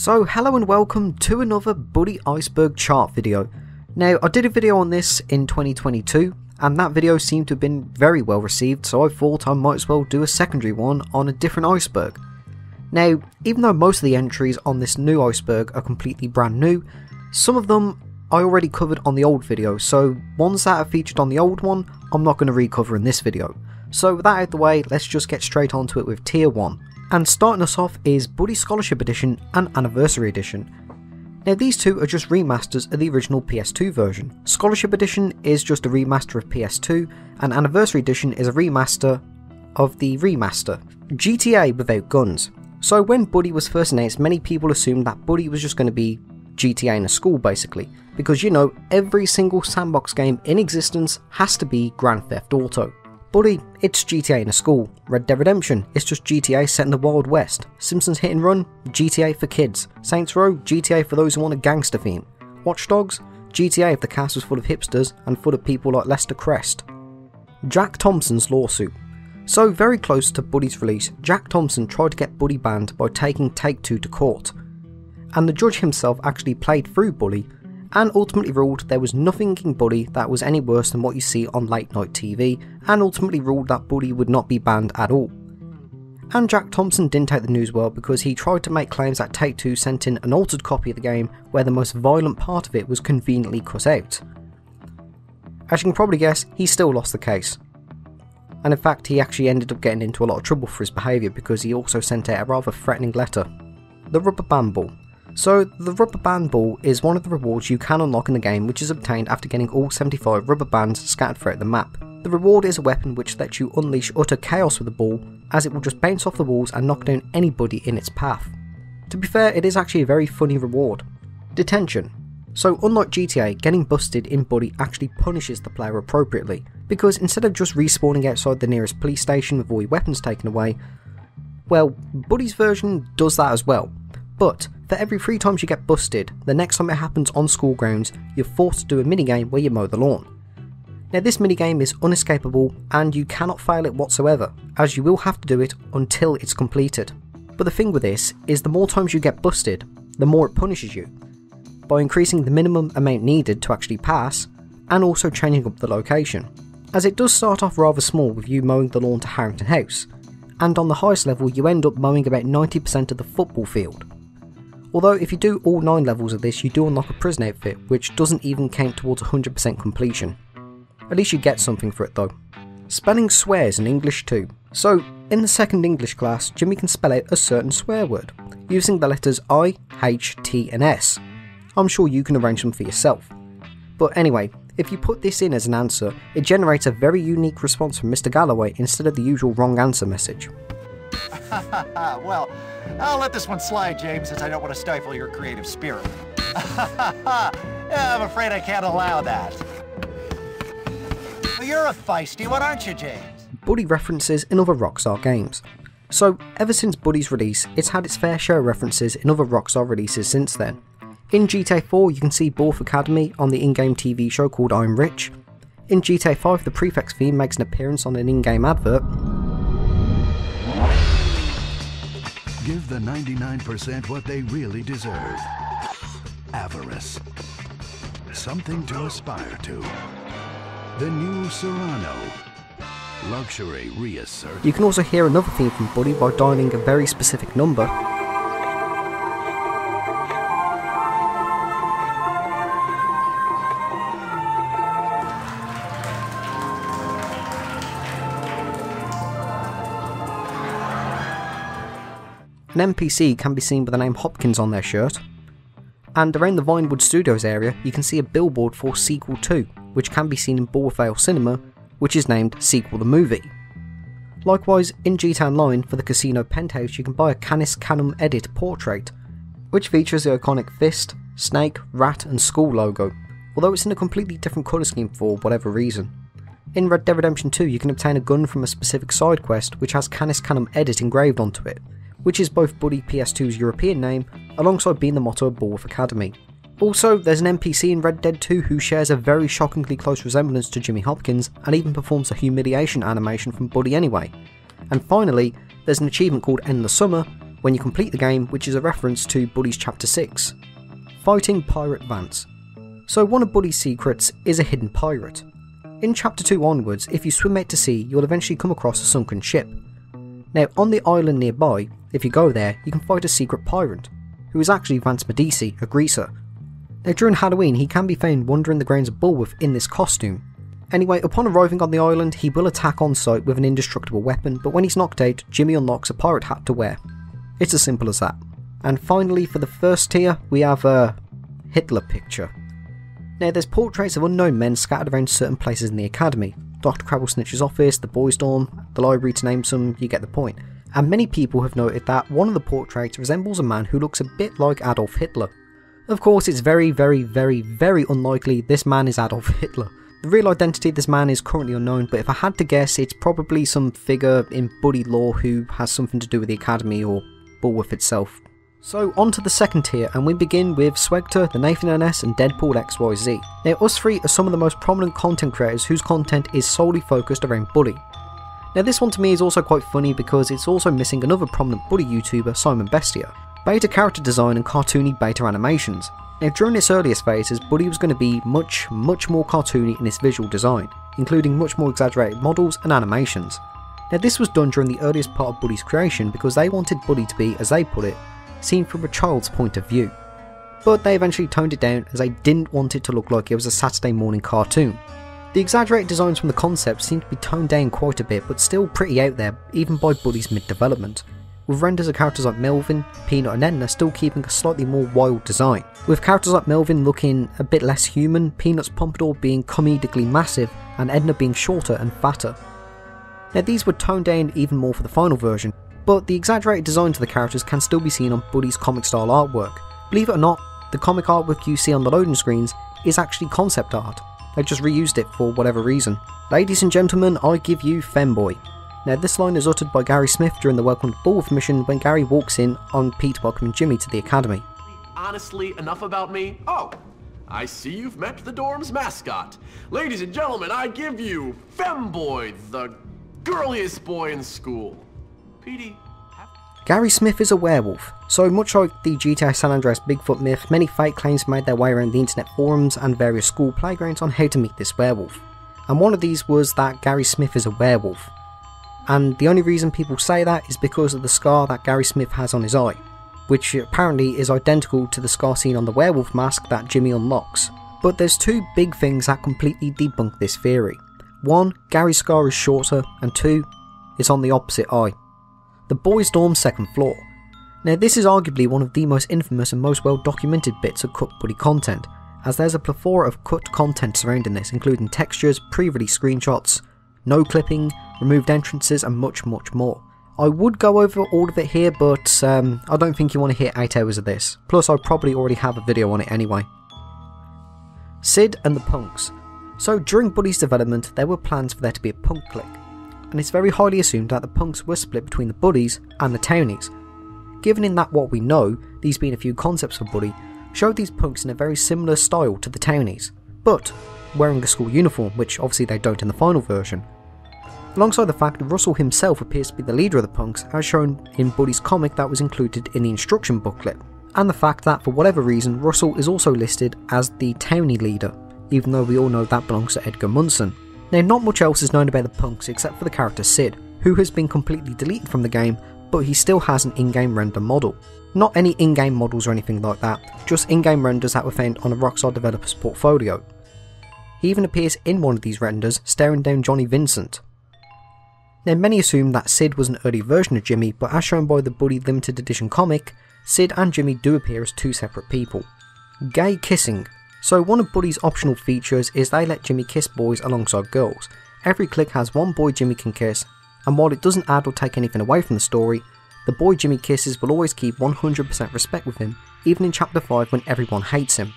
So hello and welcome to another Bully Iceberg chart video. Now I did a video on this in 2022 and that video seemed to have been very well received so I thought I might as well do a secondary one on a different iceberg. Now even though most of the entries on this new iceberg are completely brand new, some of them I already covered on the old video so ones that are featured on the old one I'm not going to recover in this video. So with that out of the way let's just get straight onto it with tier 1. And starting us off is Bully Scholarship Edition and Anniversary Edition. Now these two are just remasters of the original PS2 version. Scholarship Edition is just a remaster of PS2 and Anniversary Edition is a remaster of the remaster. GTA without guns. So when Bully was first announced many people assumed that Bully was just going to be GTA in a school basically, because you know every single sandbox game in existence has to be Grand Theft Auto. Bully, it's GTA in a school. Red Dead Redemption, it's just GTA set in the Wild West. Simpsons Hit and Run, GTA for kids. Saints Row, GTA for those who want a gangster theme. Watch Dogs, GTA if the cast was full of hipsters and full of people like Lester Crest. Jack Thompson's lawsuit. So, very close to Bully's release, Jack Thompson tried to get Bully banned by taking Take Two to court. And the judge himself actually played through Bully and ultimately ruled there was nothing in Bully that was any worse than what you see on late night TV, and ultimately ruled that Bully would not be banned at all. And Jack Thompson didn't take the news well because he tried to make claims that Take Two sent in an altered copy of the game where the most violent part of it was conveniently cut out. As you can probably guess, he still lost the case. And in fact, he actually ended up getting into a lot of trouble for his behaviour because he also sent out a rather threatening letter. The Rubber Band Ball. So, the Rubber Band Ball is one of the rewards you can unlock in the game which is obtained after getting all 75 rubber bands scattered throughout the map. The reward is a weapon which lets you unleash utter chaos with the ball, as it will just bounce off the walls and knock down anybody in its path. To be fair, it is actually a very funny reward. Detention. So, unlike GTA, getting busted in Bully actually punishes the player appropriately, because instead of just respawning outside the nearest police station with all your weapons taken away, well, Bully's version does that as well, but for every three times you get busted, the next time it happens on school grounds, you're forced to do a minigame where you mow the lawn. Now this minigame is unescapable and you cannot fail it whatsoever, as you will have to do it until it's completed. But the thing with this is the more times you get busted, the more it punishes you, by increasing the minimum amount needed to actually pass, and also changing up the location. As it does start off rather small with you mowing the lawn to Harrington House, and on the highest level you end up mowing about 90% of the football field. Although if you do all 9 levels of this you do unlock a prison outfit which doesn't even count towards 100% completion. At least you get something for it though. Spelling swears in English too. So, in the second English class, Jimmy can spell out a certain swear word, using the letters I, H, T and S. I'm sure you can arrange them for yourself. But anyway, if you put this in as an answer, it generates a very unique response from Mr. Galloway instead of the usual wrong answer message. well, I'll let this one slide, James, since I don't want to stifle your creative spirit. I'm afraid I can't allow that. Well, you're a feisty one, aren't you, James? Bully references in other Rockstar games. So, ever since Bully's release, it's had its fair share of references in other Rockstar releases since then. In GTA 4, you can see Bullworth Academy on the in game TV show called I'm Rich. In GTA 5, the Prefects theme makes an appearance on an in game advert. Give the 99% what they really deserve avarice. Something to aspire to. The new Serrano. Luxury reassert. You can also hear another theme from Bully by dialing a very specific number. An NPC can be seen with the name Hopkins on their shirt. And around the Vinewood Studios area, you can see a billboard for Sequel 2, which can be seen in Bourvale Cinema, which is named Sequel the Movie. Likewise, in GTA Online for the Casino Penthouse, you can buy a Canis Canem Edit portrait, which features the iconic fist, snake, rat, and skull logo, although it's in a completely different colour scheme for whatever reason. In Red Dead Redemption 2, you can obtain a gun from a specific side quest which has Canis Canem Edit engraved onto it, which is both Bully PS2's European name, alongside being the motto of Bullworth Academy. Also, there's an NPC in Red Dead 2 who shares a very shockingly close resemblance to Jimmy Hopkins and even performs a humiliation animation from Bully anyway. And finally, there's an achievement called End the Summer, when you complete the game, which is a reference to Bully's Chapter 6 Fighting Pirate Vance. So, one of Bully's secrets is a hidden pirate. In Chapter 2 onwards, if you swim out to sea, you'll eventually come across a sunken ship. Now, on the island nearby, if you go there, you can fight a secret pirate, who is actually Vance Medici, a greaser. Now, during Halloween, he can be found wandering the grounds of Bullworth in this costume. Anyway, upon arriving on the island, he will attack on sight with an indestructible weapon, but when he's knocked out, Jimmy unlocks a pirate hat to wear. It's as simple as that. And finally, for the first tier, we have a Hitler picture. Now, there's portraits of unknown men scattered around certain places in the academy. Dr. Crabblesnitch's office, the boys' dorm, the library to name some, you get the point. And many people have noted that one of the portraits resembles a man who looks a bit like Adolf Hitler. Of course, it's very, very, very, very unlikely this man is Adolf Hitler. The real identity of this man is currently unknown, but if I had to guess, it's probably some figure in Bully lore who has something to do with the Academy or Bullworth itself. So, on to the second tier, and we begin with SWEGTA, the Nathan NS, and Deadpool XYZ. Now, us three are some of the most prominent content creators whose content is solely focused around Bully. Now, this one to me is also quite funny because it's also missing another prominent Bully YouTuber, Simon Bestia. Beta character design and cartoony beta animations. Now, during its earliest phases, Bully was going to be much, much more cartoony in its visual design, including much more exaggerated models and animations. Now, this was done during the earliest part of Bully's creation because they wanted Bully to be, as they put it, seen from a child's point of view. But they eventually toned it down as they didn't want it to look like it was a Saturday morning cartoon. The exaggerated designs from the concept seem to be toned down quite a bit, but still pretty out there, even by Bully's mid development, with renders of characters like Melvin, Peanut, and Edna still keeping a slightly more wild design. With characters like Melvin looking a bit less human, Peanut's pompadour being comedically massive, and Edna being shorter and fatter. Now, these were toned down even more for the final version, but the exaggerated designs of the characters can still be seen on Bully's comic style artwork. Believe it or not, the comic artwork you see on the loading screens is actually concept art. They just reused it for whatever reason. Ladies and gentlemen, I give you Femboy. Now, this line is uttered by Gary Smith during the Welcome to Bullworth mission when Gary walks in on Pete welcoming Jimmy to the academy. Honestly, enough about me. Oh, I see you've met the dorm's mascot. Ladies and gentlemen, I give you Femboy, the girliest boy in school. Gary Smith is a werewolf, so much like the GTA San Andreas Bigfoot myth, many fake claims made their way around the internet forums and various school playgrounds on how to meet this werewolf. And one of these was that Gary Smith is a werewolf. And the only reason people say that is because of the scar that Gary Smith has on his eye, which apparently is identical to the scar seen on the werewolf mask that Jimmy unlocks. But there's two big things that completely debunk this theory. One, Gary's scar is shorter, and two, it's on the opposite eye. The boys' dorm second floor. Now, this is arguably one of the most infamous and most well documented bits of cut Bully content, as there's a plethora of cut content surrounding this, including textures, pre release screenshots, no clipping, removed entrances, and much, much more. I would go over all of it here, but um, I don't think you want to hear 8 hours of this. Plus, I probably already have a video on it anyway. Sid and the Punks. So, during Bully's development, there were plans for there to be a punk clique, and it's very highly assumed that the punks were split between the Bullies and the Townies. Given in that what we know, these being a few concepts for Bully, showed these punks in a very similar style to the Townies, but wearing a school uniform, which obviously they don't in the final version. Alongside the fact that Russell himself appears to be the leader of the punks, as shown in Bully's comic that was included in the instruction booklet, and the fact that for whatever reason Russell is also listed as the Townie leader, even though we all know that belongs to Edgar Munson. Now, not much else is known about the punks except for the character Sid, who has been completely deleted from the game, but he still has an in game render model. Not any in game models or anything like that, just in game renders that were found on a Rockstar developer's portfolio. He even appears in one of these renders staring down Johnny Vincent. Now, many assume that Sid was an early version of Jimmy, but as shown by the Bully Limited Edition comic, Sid and Jimmy do appear as two separate people. Gay kissing. So, one of Bully's optional features is they let Jimmy kiss boys alongside girls. Every click has one boy Jimmy can kiss, and while it doesn't add or take anything away from the story, the boy Jimmy kisses will always keep 100% respect with him, even in Chapter 5 when everyone hates him.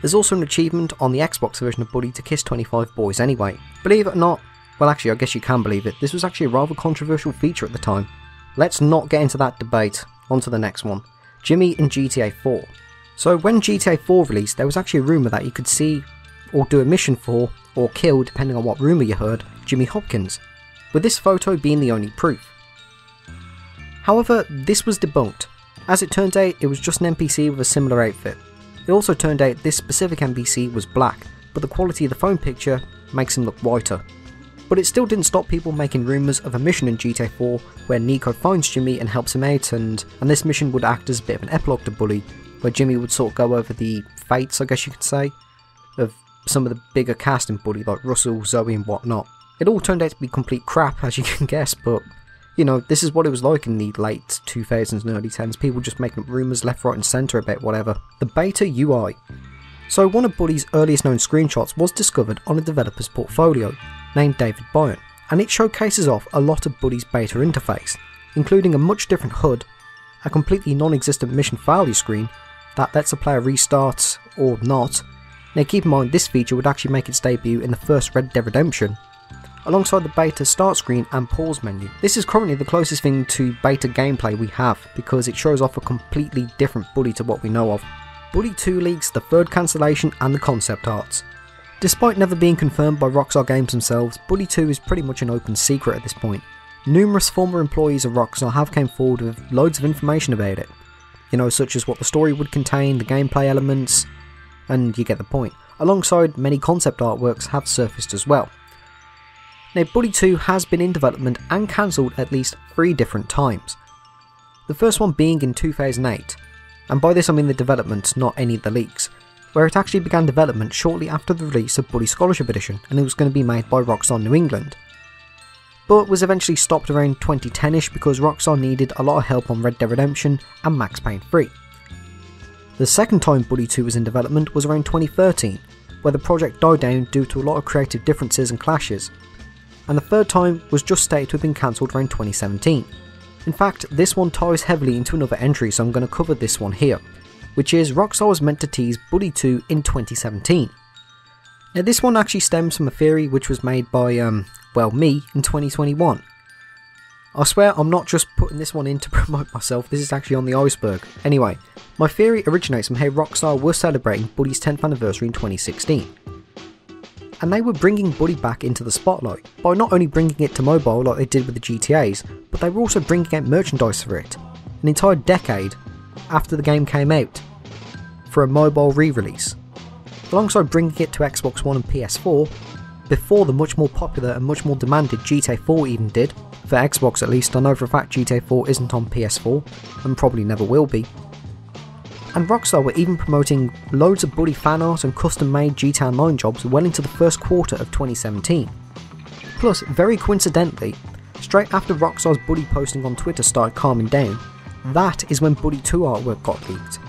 There's also an achievement on the Xbox version of Bully to kiss 25 boys anyway. Believe it or not, well, actually, I guess you can believe it, this was actually a rather controversial feature at the time. Let's not get into that debate. On to the next one Jimmy and GTA 4. So, when GTA 4 released, there was actually a rumour that you could see or do a mission for, or kill, depending on what rumour you heard, Jimmy Hopkins, with this photo being the only proof. However, this was debunked. As it turns out, it was just an NPC with a similar outfit. It also turned out this specific NPC was black, but the quality of the phone picture makes him look whiter. But it still didn't stop people making rumours of a mission in GTA 4 where Niko finds Jimmy and helps him out, and, and this mission would act as a bit of an epilogue to Bully, where Jimmy would sort of go over the fates, I guess you could say, of some of the bigger cast in Bully, like Russell, Zoe, and whatnot. It all turned out to be complete crap, as you can guess, but you know, this is what it was like in the late 2000s and early 10s. People just making up rumours left, right, and centre about whatever. The beta UI. So, one of Bully's earliest known screenshots was discovered on a developer's portfolio, named David Byrne, and it showcases off a lot of Bully's beta interface, including a much different HUD, a completely non existent mission failure screen that lets a player restart or not. Now, keep in mind, this feature would actually make its debut in the first Red Dead Redemption, alongside the beta start screen and pause menu. This is currently the closest thing to beta gameplay we have because it shows off a completely different Bully to what we know of. Bully 2 leaks the third cancellation and the concept arts. Despite never being confirmed by Rockstar Games themselves, Bully 2 is pretty much an open secret at this point. Numerous former employees of Rockstar have came forward with loads of information about it. You know, such as what the story would contain, the gameplay elements, and you get the point. Alongside many concept artworks have surfaced as well. Now, Bully 2 has been in development and cancelled at least three different times. The first one being in 2008, and by this I mean the development, not any of the leaks, where it actually began development shortly after the release of Bully Scholarship Edition and it was going to be made by Rockstar New England. But was eventually stopped around 2010ish because Rockstar needed a lot of help on Red Dead Redemption and Max Payne 3. The second time Bully 2 was in development was around 2013, where the project died down due to a lot of creative differences and clashes, and the third time was just stated to have been cancelled around 2017. In fact, this one ties heavily into another entry, so I'm going to cover this one here, which is Rockstar was meant to tease Bully 2 in 2017. Now, this one actually stems from a theory which was made by, um, well, me in 2021. I swear I'm not just putting this one in to promote myself, this is actually on the iceberg. Anyway, my theory originates from how Rockstar were celebrating Bully's 10th anniversary in 2016 and they were bringing Bully back into the spotlight by not only bringing it to mobile like they did with the GTAs, but they were also bringing out merchandise for it, an entire decade after the game came out, for a mobile re release. Alongside bringing it to Xbox One and PS4, before the much more popular and much more demanded GTA 4 even did, for Xbox at least, I know for a fact GTA 4 isn't on PS4, and probably never will be, and Rockstar were even promoting loads of Bully fan art and custom made GTA Online jobs well into the first quarter of 2017. Plus, very coincidentally, straight after Rockstar's Bully posting on Twitter started calming down, that is when Bully 2 artwork got leaked.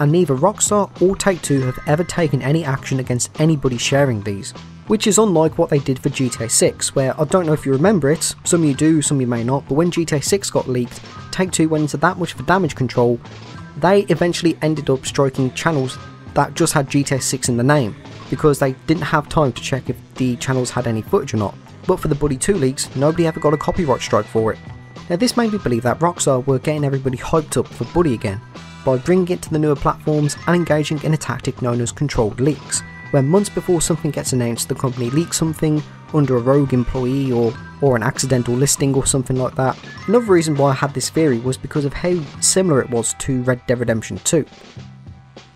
And neither Rockstar or Take Two have ever taken any action against anybody sharing these, which is unlike what they did for GTA 6, where I don't know if you remember it, some of you do, some of you may not, but when GTA 6 got leaked, Take Two went into that much for damage control they eventually ended up striking channels that just had GTA 6 in the name because they didn't have time to check if the channels had any footage or not. But for the Bully 2 leaks, nobody ever got a copyright strike for it. Now this made me believe that Rockstar were getting everybody hyped up for Bully again by bringing it to the newer platforms and engaging in a tactic known as controlled leaks, where months before something gets announced the company leaks something under a rogue employee or, or an accidental listing or something like that. Another reason why I had this theory was because of how similar it was to Red Dead Redemption 2.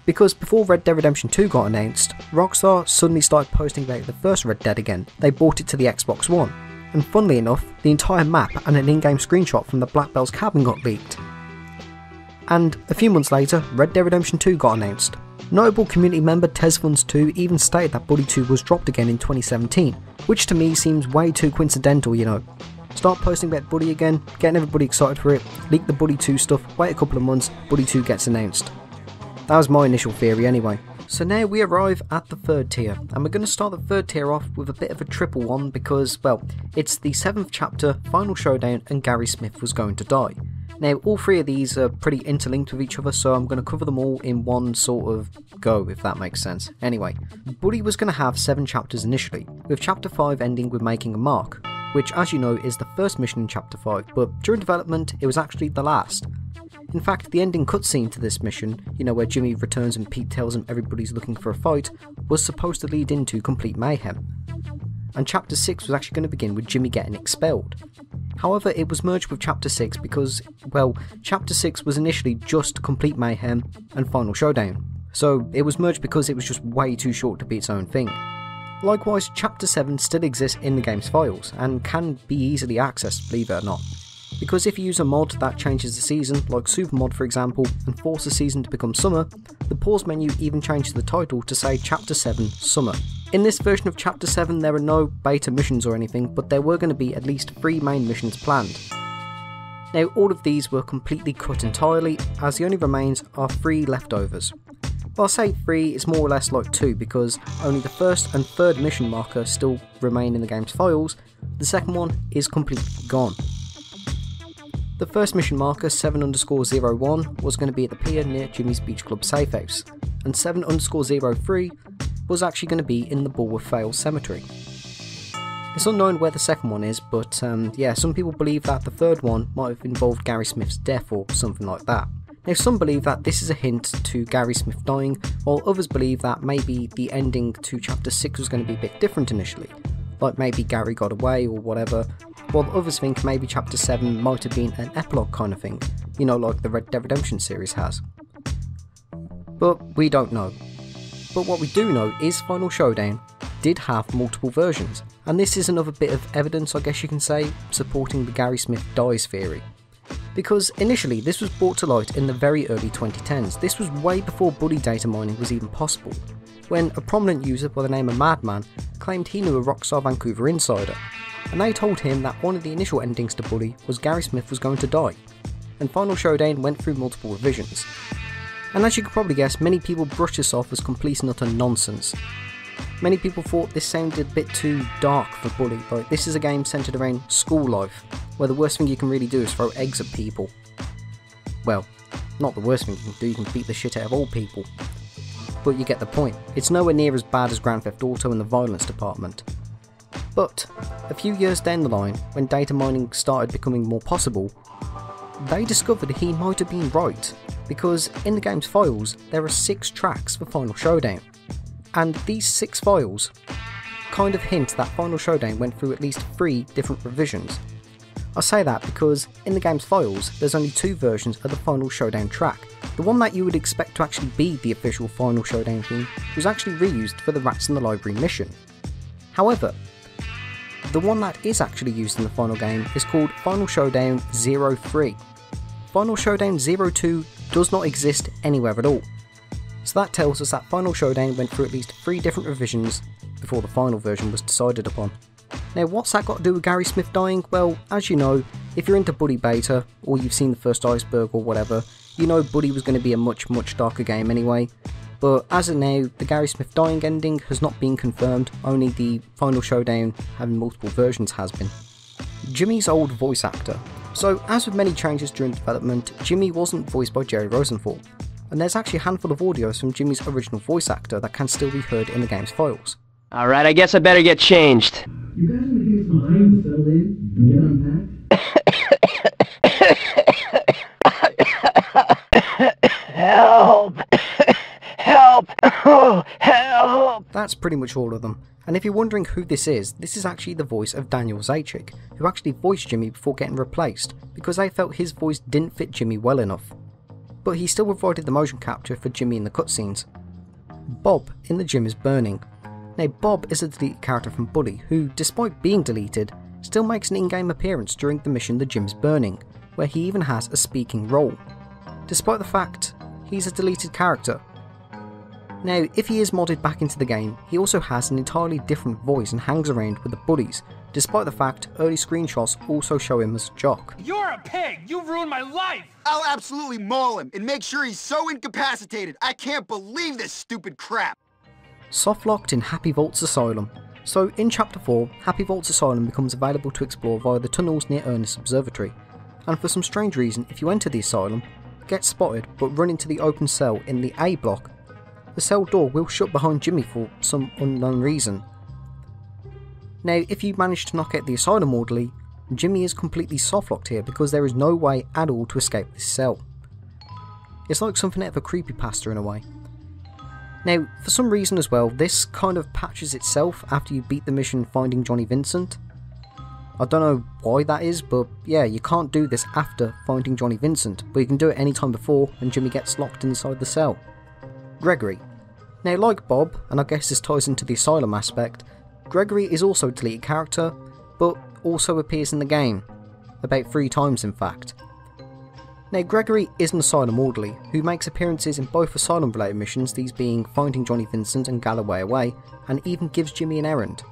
Because before Red Dead Redemption 2 got announced, Rockstar suddenly started posting about the first Red Dead again. They bought it to the Xbox One. And funnily enough, the entire map and an in-game screenshot from the Black Bells cabin got leaked. And a few months later, Red Dead Redemption 2 got announced. Notable community member Tesfuns2 even stated that Bully 2 was dropped again in 2017, which to me seems way too coincidental, you know. Start posting about Bully again, getting everybody excited for it, leak the Bully 2 stuff, wait a couple of months, Bully 2 gets announced. That was my initial theory anyway. So now we arrive at the third tier, and we're going to start the third tier off with a bit of a triple one because, well, it's the seventh chapter, final showdown, and Gary Smith was going to die. Now, all three of these are pretty interlinked with each other, so I'm going to cover them all in one sort of go, if that makes sense. Anyway, Bully was going to have seven chapters initially, with chapter 5 ending with making a mark, which, as you know, is the first mission in chapter 5, but during development, it was actually the last. In fact, the ending cutscene to this mission, you know, where Jimmy returns and Pete tells him everybody's looking for a fight, was supposed to lead into complete mayhem. And chapter 6 was actually going to begin with Jimmy getting expelled. However, it was merged with Chapter 6 because, well, Chapter 6 was initially just Complete Mayhem and Final Showdown, so it was merged because it was just way too short to be its own thing. Likewise, Chapter 7 still exists in the game's files and can be easily accessed, believe it or not. Because if you use a mod that changes the season, like Supermod for example, and force the season to become summer, the pause menu even changes the title to say Chapter 7 Summer. In this version of Chapter 7 there are no beta missions or anything, but there were going to be at least 3 main missions planned. Now all of these were completely cut entirely, as the only remains are 3 leftovers. Well, I say 3, it's more or less like 2 because only the first and third mission marker still remain in the game's files, the second one is completely gone. The first mission marker, 7 underscore 01, was going to be at the pier near Jimmy's Beach Club safe house, and 7 underscore 03 was actually going to be in the Bullworth Vale Cemetery. It's unknown where the second one is, but um, yeah, some people believe that the third one might have involved Gary Smith's death or something like that. Now, some believe that this is a hint to Gary Smith dying, while others believe that maybe the ending to Chapter 6 was going to be a bit different initially. Like maybe Gary got away or whatever, while others think maybe Chapter 7 might have been an epilogue kind of thing, you know, like the Red Dead Redemption series has. But we don't know. But what we do know is Final Showdown did have multiple versions, and this is another bit of evidence, I guess you can say, supporting the Gary Smith dies theory. Because initially, this was brought to light in the very early 2010s. This was way before bully data mining was even possible, when a prominent user by the name of Madman claimed he knew a Rockstar Vancouver insider and they told him that one of the initial endings to Bully was Gary Smith was going to die, and Final Showdown went through multiple revisions. And as you could probably guess, many people brushed this off as complete and utter nonsense. Many people thought this sounded a bit too dark for Bully, but this is a game centered around school life, where the worst thing you can really do is throw eggs at people. Well, not the worst thing you can do, you can beat the shit out of all people. But you get the point. It's nowhere near as bad as Grand Theft Auto in the violence department. But a few years down the line, when data mining started becoming more possible, they discovered he might have been right, because in the game's files there are six tracks for Final Showdown. And these six files kind of hint that Final Showdown went through at least three different revisions. I say that because in the game's files there's only two versions of the Final Showdown track. The one that you would expect to actually be the official Final Showdown theme was actually reused for the Rats in the Library mission. However, the one that is actually used in the final game is called Final Showdown 03. Final Showdown 02 does not exist anywhere at all. So that tells us that Final Showdown went through at least three different revisions before the final version was decided upon. Now what's that got to do with Gary Smith dying? Well, as you know, if you're into Bully Beta, or you've seen the first Iceberg or whatever, you know Bully was going to be a much much darker game anyway, but as of now, the Gary Smith dying ending has not been confirmed, only the final showdown having multiple versions has been. Jimmy's old voice actor. So, as with many changes during development, Jimmy wasn't voiced by Gerry Rosenthal, and there's actually a handful of audios from Jimmy's original voice actor that can still be heard in the game's files. Alright, I guess I better get changed. You guys want to give some time to in and get unpacked? Help! Help! Oh, help! That's pretty much all of them. And if you're wondering who this is, this is actually the voice of Daniel Zaitchik, who actually voiced Jimmy before getting replaced, because they felt his voice didn't fit Jimmy well enough. But he still provided the motion capture for Jimmy in the cutscenes. Bob in The Gym is Burning. Now, Bob is a deleted character from Bully, who, despite being deleted, still makes an in game appearance during the mission The Gym's Burning, where he even has a speaking role. Despite the fact he's a deleted character, now, if he is modded back into the game, he also has an entirely different voice and hangs around with the bullies, despite the fact early screenshots also show him as jock. You're a pig! You've ruined my life! I'll absolutely maul him and make sure he's so incapacitated. I can't believe this stupid crap. Softlocked in Happy Volts Asylum. So, in Chapter 4, Happy Volts Asylum becomes available to explore via the tunnels near Ernest Observatory. And for some strange reason, if you enter the asylum, get spotted but run into the open cell in the A block the cell door will shut behind Jimmy for some unknown reason. Now, if you manage to knock out the asylum orderly, Jimmy is completely softlocked here because there is no way at all to escape this cell. It's like something out of a creepypasta in a way. Now, for some reason as well, this kind of patches itself after you beat the mission finding Johnny Vincent. I don't know why that is, but yeah, you can't do this after finding Johnny Vincent, but you can do it any time before when Jimmy gets locked inside the cell. Gregory. Now, like Bob, and I guess this ties into the asylum aspect, Gregory is also a deleted character, but also appears in the game. About three times, in fact. Now, Gregory is an asylum orderly who makes appearances in both asylum related missions, these being finding Johnny Vincent and Galloway away, and even gives Jimmy an errand.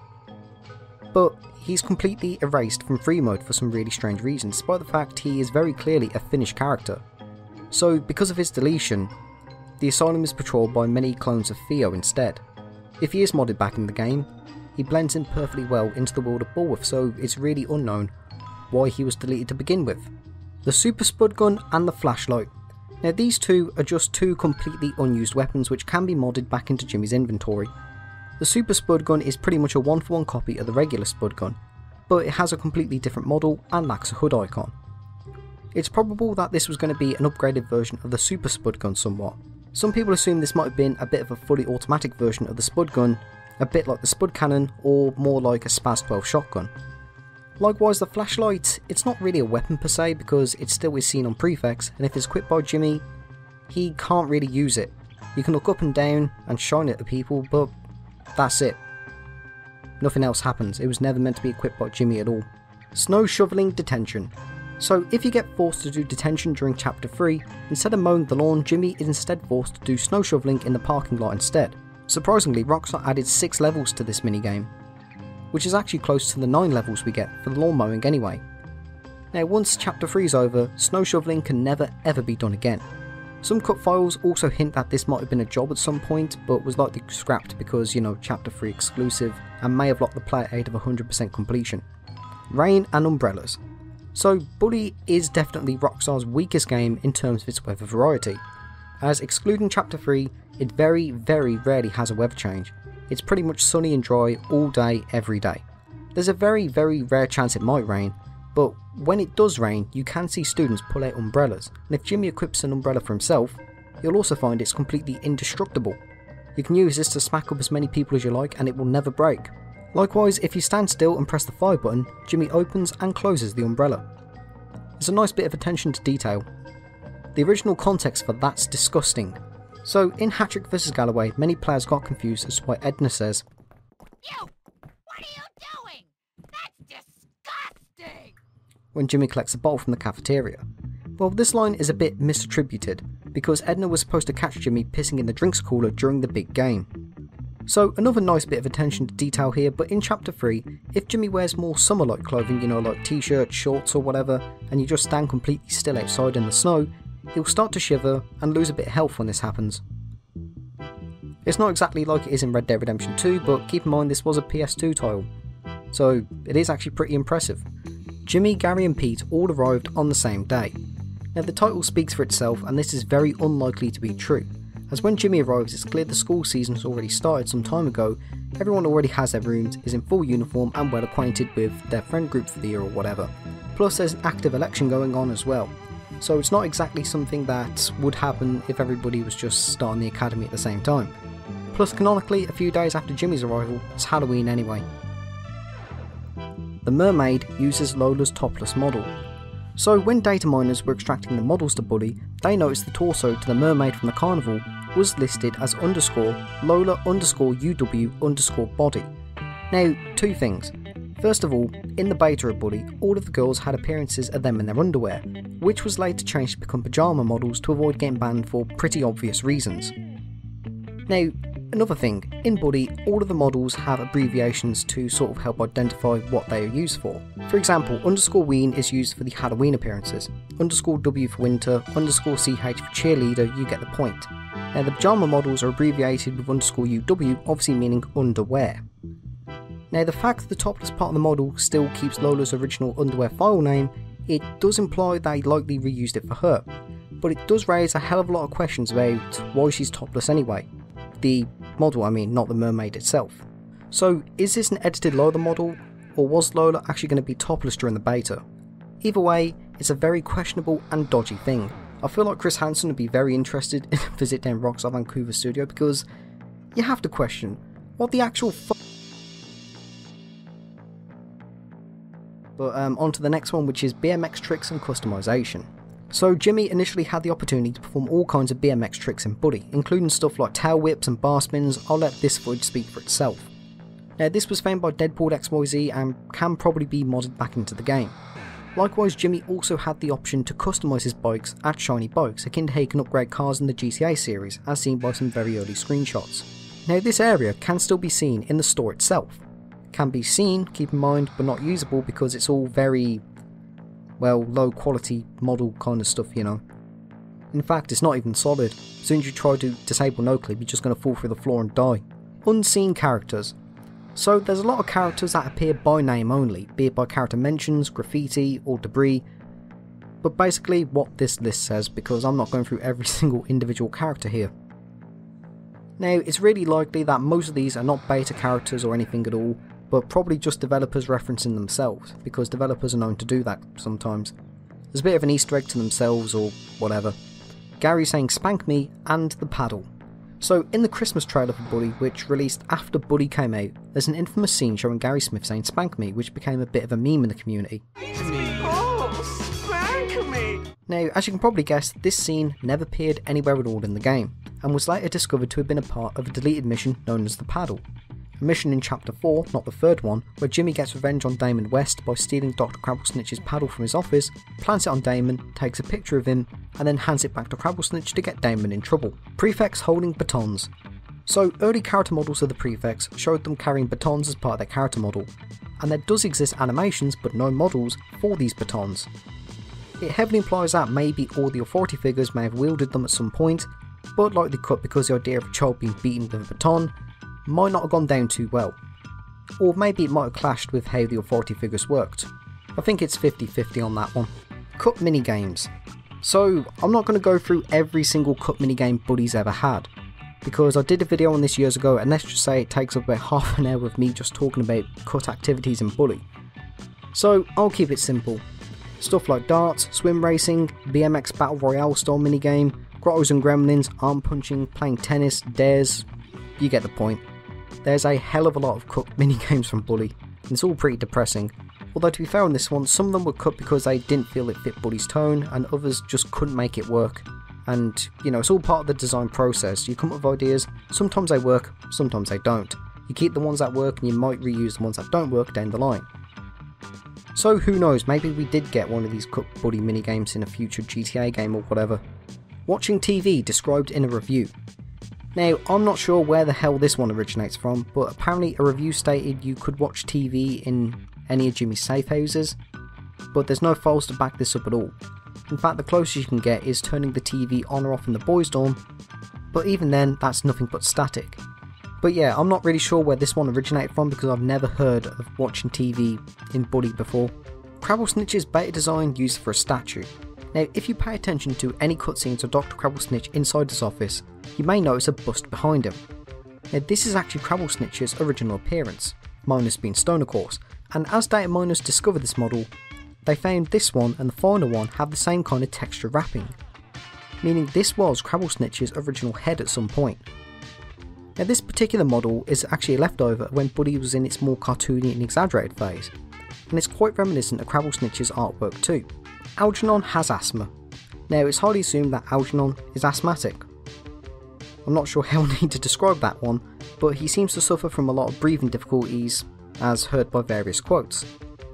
But he's completely erased from free mode for some really strange reasons, despite the fact he is very clearly a finished character. So, because of his deletion, the asylum is patrolled by many clones of Theo instead. If he is modded back in the game, he blends in perfectly well into the world of Bullworth, so it's really unknown why he was deleted to begin with. The Super Spud Gun and the Flashlight. Now these two are just two completely unused weapons which can be modded back into Jimmy's inventory. The Super Spud Gun is pretty much a one for one copy of the regular Spud Gun, but it has a completely different model and lacks a HUD icon. It's probable that this was going to be an upgraded version of the Super Spud Gun somewhat. Some people assume this might have been a bit of a fully automatic version of the Spud Gun, a bit like the Spud Cannon or more like a Spaz 12 shotgun. Likewise, the flashlight, it's not really a weapon per se because it still is seen on prefects, and if it's equipped by Jimmy, he can't really use it. You can look up and down and shine it at people, but that's it. Nothing else happens, it was never meant to be equipped by Jimmy at all. Snow shoveling detention. So if you get forced to do detention during chapter 3, instead of mowing the lawn, Jimmy is instead forced to do snow shoveling in the parking lot instead. Surprisingly, Rockstar added 6 levels to this minigame, which is actually close to the 9 levels we get for the lawn mowing anyway. Now once chapter 3 is over, snow shoveling can never ever be done again. Some cut files also hint that this might have been a job at some point, but was likely scrapped because, you know, chapter 3 exclusive, and may have locked the player out of 100% completion. Rain and umbrellas. So Bully is definitely Rockstar's weakest game in terms of its weather variety, as excluding chapter 3, it very very rarely has a weather change. It's pretty much sunny and dry all day every day. There's a very very rare chance it might rain, but when it does rain, you can see students pull out umbrellas, and if Jimmy equips an umbrella for himself, you'll also find it's completely indestructible. You can use this to smack up as many people as you like and it will never break. Likewise, if you stand still and press the fire button, Jimmy opens and closes the umbrella. It's a nice bit of attention to detail. The original context for that's disgusting. So, in Hattrick vs Galloway, many players got confused as to why Edna says, You! What are you doing? That's disgusting! when Jimmy collects a bowl from the cafeteria. Well, this line is a bit misattributed, because Edna was supposed to catch Jimmy pissing in the drinks cooler during the big game. So, another nice bit of attention to detail here, but in chapter 3, if Jimmy wears more summer like clothing, you know, like t shirts, shorts, or whatever, and you just stand completely still outside in the snow, he'll start to shiver and lose a bit of health when this happens. It's not exactly like it is in Red Dead Redemption 2, but keep in mind this was a PS2 title, so it is actually pretty impressive. Jimmy, Gary, and Pete all arrived on the same day. Now, the title speaks for itself, and this is very unlikely to be true, as when Jimmy arrives, it's clear the school season has already started some time ago, everyone already has their rooms, is in full uniform, and well acquainted with their friend group for the year or whatever. Plus, there's an active election going on as well, so it's not exactly something that would happen if everybody was just starting the academy at the same time. Plus, canonically, a few days after Jimmy's arrival, it's Halloween anyway. The mermaid uses Lola's topless model. So when data miners were extracting the models to Bully, they noticed the torso to the mermaid from the carnival was listed as underscore Lola underscore UW underscore body. Now, two things. First of all, in the beta of Bully, all of the girls had appearances of them in their underwear, which was later changed to become pyjama models to avoid getting banned for pretty obvious reasons. Now, another thing, in Bully, all of the models have abbreviations to sort of help identify what they are used for. For example, underscore Ween is used for the Halloween appearances, underscore W for winter, underscore CH for cheerleader, you get the point. Now the pyjama models are abbreviated with underscore UW, obviously meaning underwear. Now the fact that the topless part of the model still keeps Lola's original underwear file name, it does imply they likely reused it for her, but it does raise a hell of a lot of questions about why she's topless anyway. The model, I mean, not the mermaid itself. So, is this an edited Lola model, or was Lola actually going to be topless during the beta? Either way, it's a very questionable and dodgy thing. I feel like Chris Hansen would be very interested in a visit down Rockstar Vancouver studio because you have to question what the actual fu- But um, on to the next one, which is BMX tricks and customization. So Jimmy initially had the opportunity to perform all kinds of BMX tricks in Bully, including stuff like tail whips and bar spins. I'll let this footage speak for itself. Now this was found by Deadpool XYZ and can probably be modded back into the game. Likewise, Jimmy also had the option to customise his bikes at Shiny Bikes, akin to how you can upgrade cars in the GTA series, as seen by some very early screenshots. Now this area can still be seen in the store itself. Can be seen, keep in mind, but not usable because it's all very well, low quality model kind of stuff, you know. In fact, it's not even solid. As soon as you try to disable no clip, you're just going to fall through the floor and die. Unseen characters. So there's a lot of characters that appear by name only, be it by character mentions, graffiti, or debris. But basically what this list says, because I'm not going through every single individual character here. Now, it's really likely that most of these are not beta characters or anything at all, but probably just developers referencing themselves, because developers are known to do that sometimes. There's a bit of an easter egg to themselves or whatever. Gary saying spank me and the paddle. So in the Christmas trailer for Bully, which released after Bully came out, there's an infamous scene showing Gary Smith saying spank me, which became a bit of a meme in the community. Oh, spank me! Now, as you can probably guess, this scene never appeared anywhere at all in the game, and was later discovered to have been a part of a deleted mission known as the Paddle, a mission in Chapter 4, not the third one, where Jimmy gets revenge on Damon West by stealing Dr. Crabblesnitch's paddle from his office, plants it on Damon, takes a picture of him, and then hands it back to Crabblesnitch to get Damon in trouble. Prefects holding batons. So, early character models of the prefects showed them carrying batons as part of their character model, and there does exist animations but no models for these batons. It heavily implies that maybe all the authority figures may have wielded them at some point, but likely cut because the idea of a child being beaten with a baton might not have gone down too well. Or maybe it might have clashed with how the authority figures worked. I think it's 50 50 on that one. Cut minigames. So, I'm not going to go through every single cut minigame Bully's ever had, because I did a video on this years ago, and let's just say it takes up about half an hour of me just talking about cut activities in Bully. So, I'll keep it simple. Stuff like darts, swim racing, BMX Battle Royale style minigame, grottos and gremlins, arm punching, playing tennis, dares, you get the point. There's a hell of a lot of cut minigames from Bully, and it's all pretty depressing. Although to be fair on this one, some of them were cut because they didn't feel it fit Bully's tone, and others just couldn't make it work. And, you know, it's all part of the design process. You come up with ideas, sometimes they work, sometimes they don't. You keep the ones that work and you might reuse the ones that don't work down the line. So who knows, maybe we did get one of these cut Bully minigames in a future GTA game or whatever. Watching TV described in a review. Now, I'm not sure where the hell this one originates from, but apparently a review stated you could watch TV in any of Jimmy's safe houses, but there's no files to back this up at all. In fact, the closest you can get is turning the TV on or off in the boys' dorm, but even then, that's nothing but static. But yeah, I'm not really sure where this one originated from because I've never heard of watching TV in Bully before. Crabblesnitch's beta design used for a statue. Now, if you pay attention to any cutscenes of Dr. Crabblesnitch inside his office, you may notice a bust behind him. Now, this is actually Crabblesnitch's original appearance, minus being stone of course, and as data miners discovered this model, they found this one and the final one have the same kind of texture wrapping, meaning this was Crabblesnitch's original head at some point. Now this particular model is actually a leftover when Bully was in its more cartoony and exaggerated phase, and it's quite reminiscent of Crabblesnitch's artwork too. Algernon has asthma. Now it's highly assumed that Algernon is asthmatic, I'm not sure how I need to describe that one, but he seems to suffer from a lot of breathing difficulties, as heard by various quotes.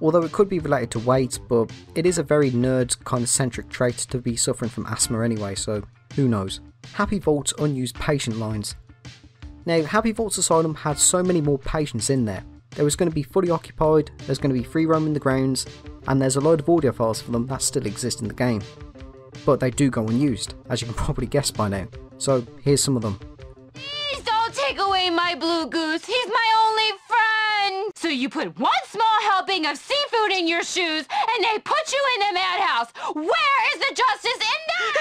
Although it could be related to weight, but it is a very nerd kind of centric trait to be suffering from asthma anyway, so who knows. Happy Volts unused patient lines. Now, Happy Volts Asylum had so many more patients in there. There was going to be fully occupied, there's going to be free roaming the grounds, and there's a load of audio files for them that still exist in the game. But they do go unused, as you can probably guess by now. So here's some of them. Please don't take away my blue goose. He's my only friend. So you put one small helping of seafood in your shoes, and they put you in the madhouse. Where is the justice in that?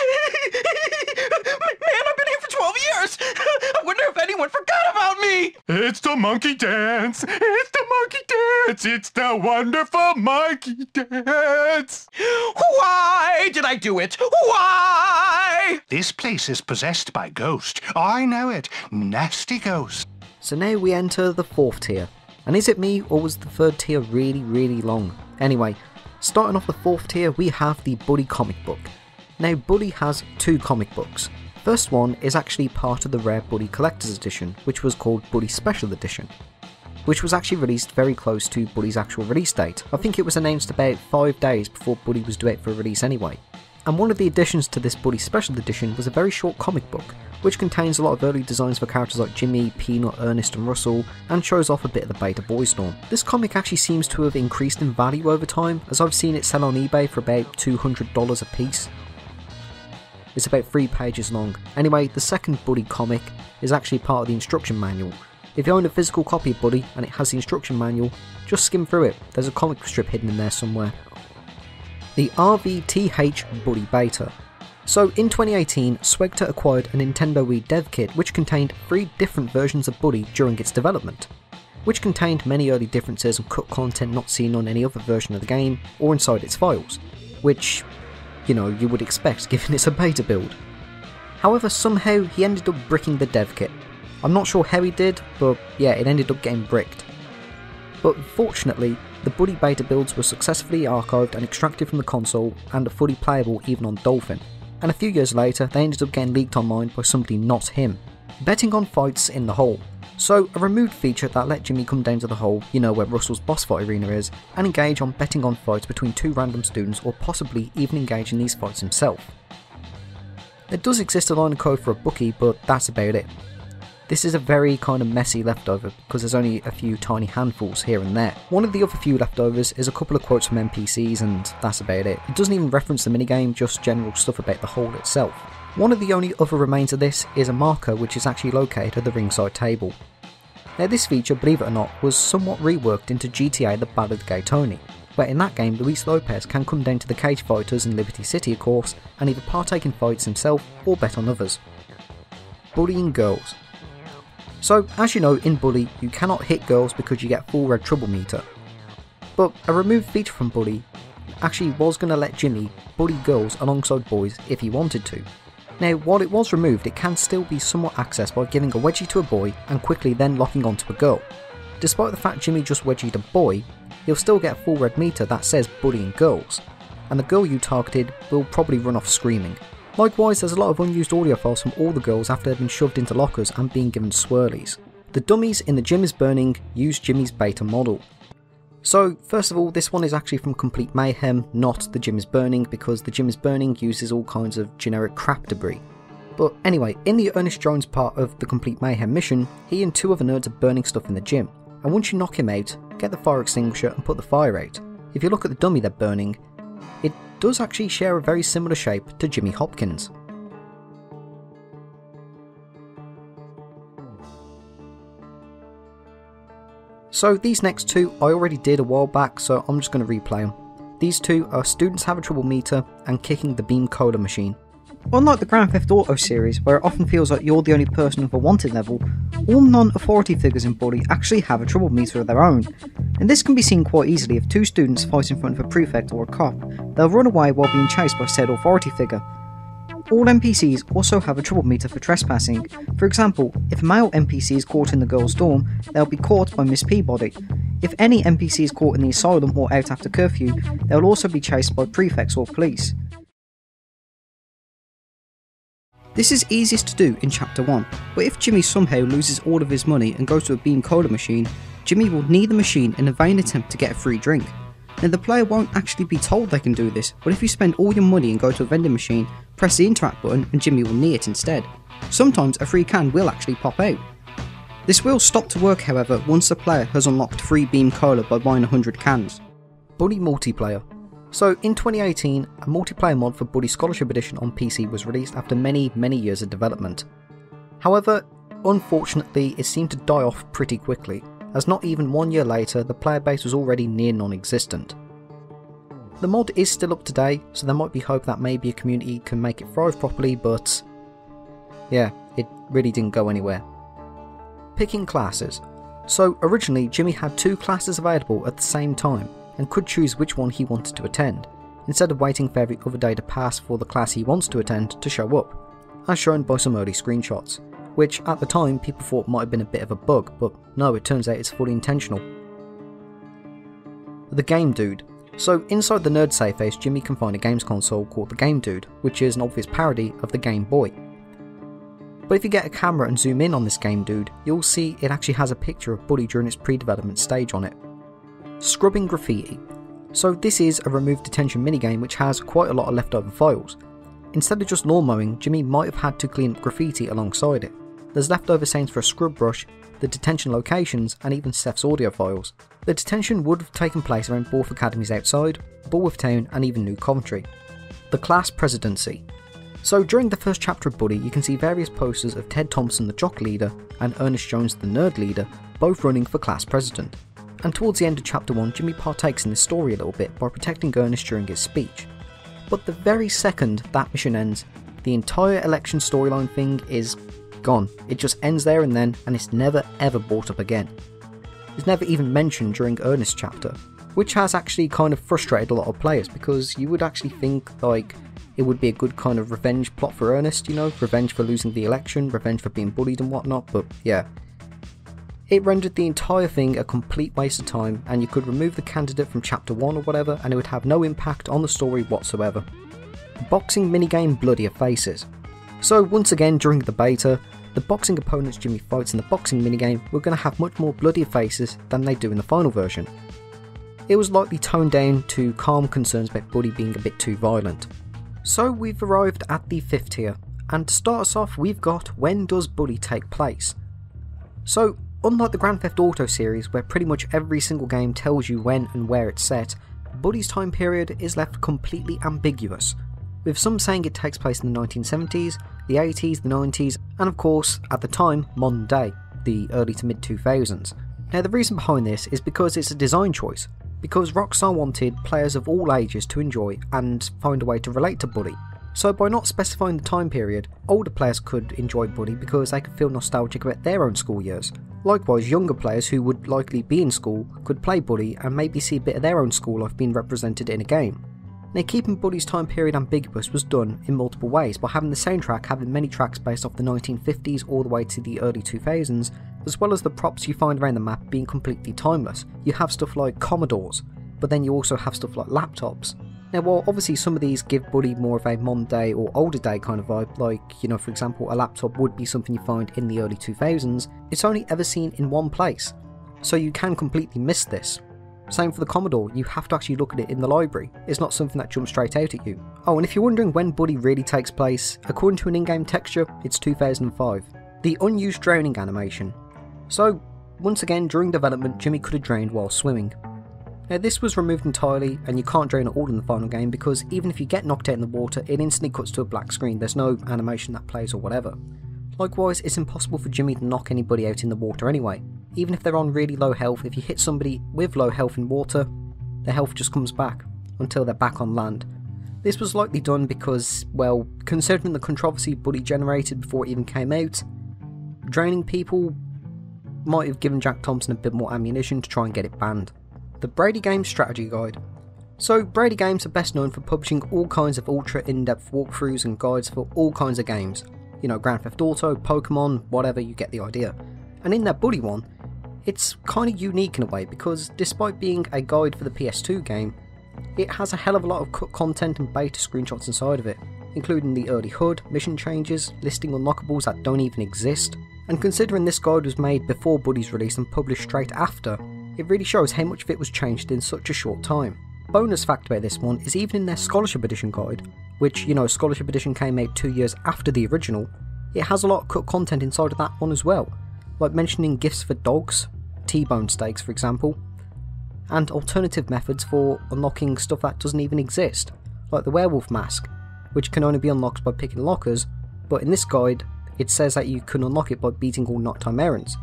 Man, I've been here for 12 years. I wonder if anyone forgot about. It's the monkey dance. It's the monkey dance. It's the wonderful monkey dance. Why did I do it? Why? This place is possessed by ghosts. I know it. Nasty ghosts. So now we enter the fourth tier. And is it me, or was the third tier really, really long? Anyway, starting off the fourth tier, we have the Bully comic book. Now, Bully has two comic books. First one is actually part of the rare Bully Collector's Edition, which was called Bully Special Edition, which was actually released very close to Bully's actual release date. I think it was announced about 5 days before Bully was due for release anyway. And one of the additions to this Bully Special Edition was a very short comic book, which contains a lot of early designs for characters like Jimmy, Peanut, Ernest and Russell, and shows off a bit of the Beta Boys' Dorm. This comic actually seems to have increased in value over time, as I've seen it sell on eBay for about $200 a piece. It's about 3 pages long. Anyway, the second Bully comic is actually part of the instruction manual. If you own a physical copy of Bully and it has the instruction manual, just skim through it, there's a comic strip hidden in there somewhere. The RVTH Bully Beta. So in 2018, SWEGTA acquired a Nintendo Wii dev kit which contained three different versions of Bully during its development, which contained many early differences and cut content not seen on any other version of the game or inside its files, which, you know, you would expect given it's a beta build. However, somehow he ended up bricking the dev kit. I'm not sure how he did, but yeah, it ended up getting bricked. But fortunately, the Bully beta builds were successfully archived and extracted from the console and are fully playable even on Dolphin and a few years later they ended up getting leaked online by somebody not him. Betting on fights in the hole. So, a removed feature that let Jimmy come down to the hole, you know where Russell's boss fight arena is, and engage on betting on fights between two random students or possibly even engage in these fights himself. There does exist a line of code for a bookie, but that's about it. This is a very kind of messy leftover because there's only a few tiny handfuls here and there. One of the other few leftovers is a couple of quotes from NPCs and that's about it. It doesn't even reference the minigame, just general stuff about the hole itself. One of the only other remains of this is a marker which is actually located at the ringside table. Now this feature, believe it or not, was somewhat reworked into GTA The Ballad of Gay Tony, where in that game Luis Lopez can come down to the cage fighters in Liberty City of course, and either partake in fights himself or bet on others. Bullying girls. So, as you know, in Bully, you cannot hit girls because you get full red trouble meter. But a removed feature from Bully actually was going to let Jimmy bully girls alongside boys if he wanted to. Now, while it was removed, it can still be somewhat accessed by giving a wedgie to a boy and quickly then locking onto a girl. Despite the fact Jimmy just wedgied a boy, he'll still get a full red meter that says bullying girls, and the girl you targeted will probably run off screaming. Likewise, there's a lot of unused audio files from all the girls after they've been shoved into lockers and being given swirlies. The dummies in the Gym is Burning use Jimmy's beta model. So, first of all, this one is actually from Complete Mayhem, not The Gym is Burning, because The Gym is Burning uses all kinds of generic crap debris. But anyway, in the Ernest Jones part of the Complete Mayhem mission, he and two other nerds are burning stuff in the gym, and once you knock him out, get the fire extinguisher and put the fire out. If you look at the dummy they're burning, it does actually share a very similar shape to Jimmy Hopkins. So these next two I already did a while back, so I'm just going to replay them. These two are Students Have a Trouble Meter and Kicking the Beam Cola Machine. Unlike the Grand Theft Auto series, where it often feels like you're the only person with a wanted level, all non-authority figures in Bully actually have a trouble meter of their own. And this can be seen quite easily if two students fight in front of a prefect or a cop. They'll run away while being chased by said authority figure. All NPCs also have a trouble meter for trespassing. For example, if a male NPC is caught in the girls' dorm, they'll be caught by Miss Peabody. If any NPC is caught in the asylum or out after curfew, they'll also be chased by prefects or police. This is easiest to do in chapter 1, but if Jimmy somehow loses all of his money and goes to a beam cola machine, Jimmy will need the machine in a vain attempt to get a free drink. Now the player won't actually be told they can do this, but if you spend all your money and go to a vending machine, press the interact button and Jimmy will knee it instead. Sometimes a free can will actually pop out. This will stop to work however once the player has unlocked free beam cola by buying 100 cans. Bully Multiplayer so in 2018, a multiplayer mod for Bully Scholarship Edition on PC was released after many, many years of development. However, unfortunately, it seemed to die off pretty quickly, as not even one year later, the player base was already near non-existent. The mod is still up today, so there might be hope that maybe a community can make it thrive properly, but yeah, it really didn't go anywhere. Picking classes. So originally, Jimmy had two classes available at the same time, and could choose which one he wanted to attend, instead of waiting for every other day to pass for the class he wants to attend to show up, as shown by some early screenshots, which at the time people thought might have been a bit of a bug, but no, it turns out it's fully intentional. the Game Dude. So inside the nerd safe face, Jimmy can find a games console called the Game Dude, which is an obvious parody of the Game Boy. But if you get a camera and zoom in on this Game Dude, you'll see it actually has a picture of Bully during its pre-development stage on it. Scrubbing Graffiti. So this is a remove detention minigame which has quite a lot of leftover files. Instead of just lawn mowing, Jimmy might have had to clean up graffiti alongside it. There's leftover scenes for a scrub brush, the detention locations, and even Seth's audio files. The detention would have taken place around both Academies outside, Bullworth Town, and even New Coventry. The class presidency. So during the first chapter of Bully, you can see various posters of Ted Thompson, the jock leader, and Ernest Jones, the nerd leader, both running for class president. And towards the end of chapter 1, Jimmy partakes in the story a little bit by protecting Ernest during his speech. But the very second that mission ends, the entire election storyline thing is gone. It just ends there and then, and it's never ever brought up again. It's never even mentioned during Ernest's chapter, which has actually kind of frustrated a lot of players because you would actually think like it would be a good kind of revenge plot for Ernest, you know, revenge for losing the election, revenge for being bullied and whatnot, but yeah. It rendered the entire thing a complete waste of time, and you could remove the candidate from chapter 1 or whatever, and it would have no impact on the story whatsoever. Boxing minigame Bloodier Faces. So, once again, during the beta, the boxing opponents Jimmy fights in the boxing minigame were going to have much more bloodier faces than they do in the final version. It was likely toned down to calm concerns about Bully being a bit too violent. So we've arrived at the fifth tier, and to start us off, we've got When Does Bully Take Place? So, unlike the Grand Theft Auto series, where pretty much every single game tells you when and where it's set, Bully's time period is left completely ambiguous, with some saying it takes place in the 1970s, the 80s, the 90s, and of course, at the time, modern day, the early to mid 2000s. Now, the reason behind this is because it's a design choice, because Rockstar wanted players of all ages to enjoy and find a way to relate to Bully. So, by not specifying the time period, older players could enjoy Bully because they could feel nostalgic about their own school years. Likewise, younger players who would likely be in school could play Bully and maybe see a bit of their own school life being represented in a game. Now, keeping Bully's time period ambiguous was done in multiple ways by having the soundtrack having many tracks based off the 1950s all the way to the early 2000s, as well as the props you find around the map being completely timeless. You have stuff like Commodores, but then you also have stuff like laptops. Now, while obviously some of these give Bully more of a modern day or older day kind of vibe, like, you know, for example, a laptop would be something you find in the early 2000s, it's only ever seen in one place. So you can completely miss this. Same for the Commodore, you have to actually look at it in the library. It's not something that jumps straight out at you. Oh, and if you're wondering when Bully really takes place, according to an in-game texture, it's 2005. The unused drowning animation. So, once again, during development, Jimmy could have drowned while swimming. Now this was removed entirely, and you can't drain at all in the final game because even if you get knocked out in the water, it instantly cuts to a black screen, there's no animation that plays or whatever. Likewise, it's impossible for Jimmy to knock anybody out in the water anyway. Even if they're on really low health, if you hit somebody with low health in water, their health just comes back until they're back on land. This was likely done because, well, considering the controversy Bully generated before it even came out, draining people might have given Jack Thompson a bit more ammunition to try and get it banned. The Brady Games Strategy Guide. So, Brady Games are best known for publishing all kinds of ultra in depth walkthroughs and guides for all kinds of games. You know, Grand Theft Auto, Pokemon, whatever, you get the idea. And in that Bully one, it's kind of unique in a way because despite being a guide for the PS2 game, it has a hell of a lot of content and beta screenshots inside of it, including the early HUD, mission changes, listing unlockables that don't even exist. And considering this guide was made before Bully's release and published straight after, it really shows how much of it was changed in such a short time. Bonus fact about this one is even in their Scholarship Edition guide, which, you know, Scholarship Edition came out two years after the original, it has a lot of cut content inside of that one as well, like mentioning gifts for dogs, T-bone steaks for example, and alternative methods for unlocking stuff that doesn't even exist, like the werewolf mask, which can only be unlocked by picking lockers, but in this guide it says that you can unlock it by beating all nighttime errands,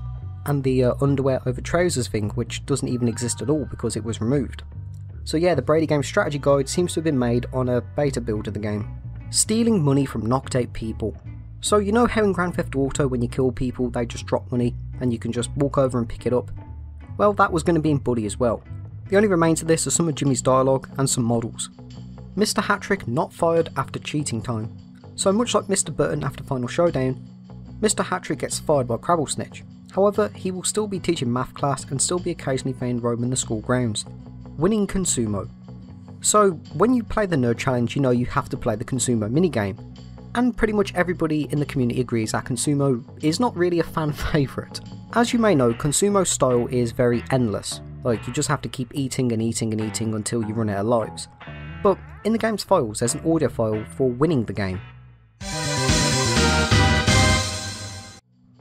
and the uh, underwear over trousers thing, which doesn't even exist at all because it was removed. So yeah, the Brady Game strategy guide seems to have been made on a beta build of the game. Stealing money from knocked out people. So you know how in Grand Theft Auto when you kill people they just drop money and you can just walk over and pick it up? Well, that was going to be in Bully as well. The only remains of this are some of Jimmy's dialogue and some models. Mr. Hattrick not fired after cheating time. So much like Mr. Burton after Final Showdown, Mr. Hattrick gets fired by Crabblesnitch. However, he will still be teaching math class and still be occasionally found roaming the school grounds. Winning Consumo. So, when you play the Nerd Challenge, you know you have to play the Consumo minigame, and pretty much everybody in the community agrees that Consumo is not really a fan favourite. As you may know, Consumo's style is very endless, like you just have to keep eating and eating and eating until you run out of lives. But in the game's files, there's an audio file for winning the game.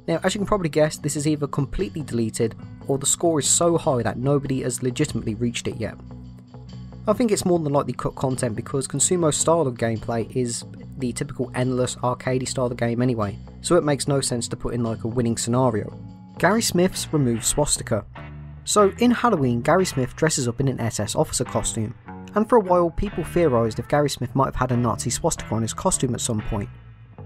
Now, as you can probably guess, this is either completely deleted or the score is so high that nobody has legitimately reached it yet. I think it's more than likely cut content because Consumo's style of gameplay is the typical endless arcadey style of game anyway, so it makes no sense to put in like a winning scenario. Gary Smith's removed swastika. So in Halloween, Gary Smith dresses up in an SS officer costume, and for a while people theorised if Gary Smith might have had a Nazi swastika on his costume at some point.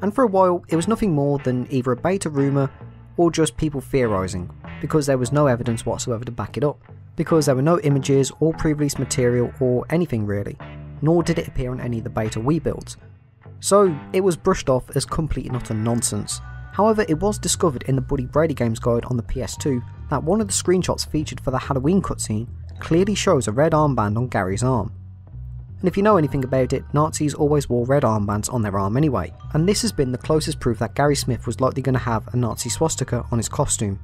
And for a while it was nothing more than either a beta rumour or just people theorising, because there was no evidence whatsoever to back it up, because there were no images or pre-release material or anything really, nor did it appear on any of the beta Wii builds. So it was brushed off as complete and utter nonsense. However, it was discovered in the Bully Brady Games guide on the PS2 that one of the screenshots featured for the Halloween cutscene clearly shows a red armband on Gary's arm. And if you know anything about it, Nazis always wore red armbands on their arm anyway, and this has been the closest proof that Gary Smith was likely going to have a Nazi swastika on his costume.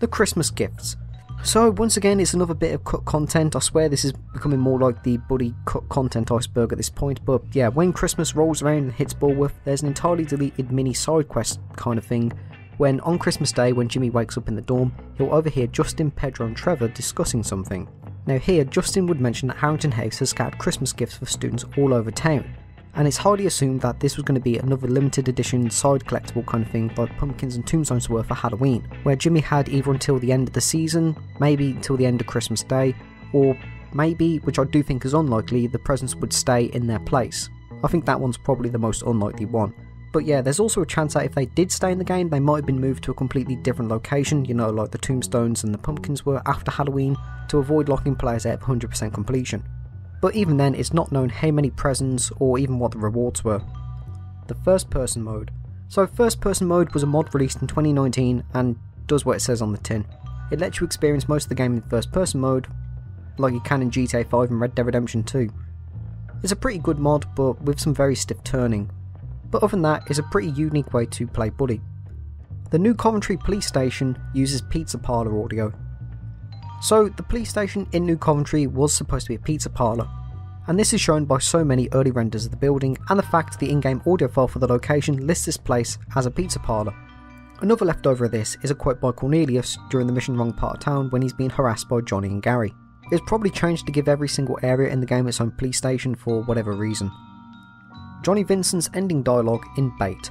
The Christmas gifts. So once again, it's another bit of cut content. I swear this is becoming more like the Bully cut content iceberg at this point. But yeah, when Christmas rolls around and hits Bullworth, there's an entirely deleted mini side quest kind of thing. When on Christmas Day, when Jimmy wakes up in the dorm, he'll overhear Justin, Pedro, and Trevor discussing something. Now here, Justin would mention that Harrington House has scattered Christmas gifts for students all over town, and it's highly assumed that this was going to be another limited edition side collectible kind of thing like pumpkins and tombstones were for Halloween, where Jimmy had either until the end of the season, maybe until the end of Christmas Day, or maybe, which I do think is unlikely, the presents would stay in their place. I think that one's probably the most unlikely one. But yeah, there's also a chance that if they did stay in the game, they might have been moved to a completely different location, you know, like the tombstones and the pumpkins were after Halloween, to avoid locking players out of 100% completion. But even then, it's not known how many presents or even what the rewards were. The first person mode. So, first person mode was a mod released in 2019 and does what it says on the tin. It lets you experience most of the game in first person mode, like you can in GTA 5 and Red Dead Redemption 2. It's a pretty good mod, but with some very stiff turning. But other than that, it's a pretty unique way to play Bully. The new Coventry police station uses pizza parlour audio. So, the police station in New Coventry was supposed to be a pizza parlour, and this is shown by so many early renders of the building and the fact the in game audio file for the location lists this place as a pizza parlour. Another leftover of this is a quote by Cornelius during the mission wrong part of town when he's being harassed by Johnny and Gary. It's probably changed to give every single area in the game its own police station for whatever reason. Johnny Vincent's ending dialogue in Bait.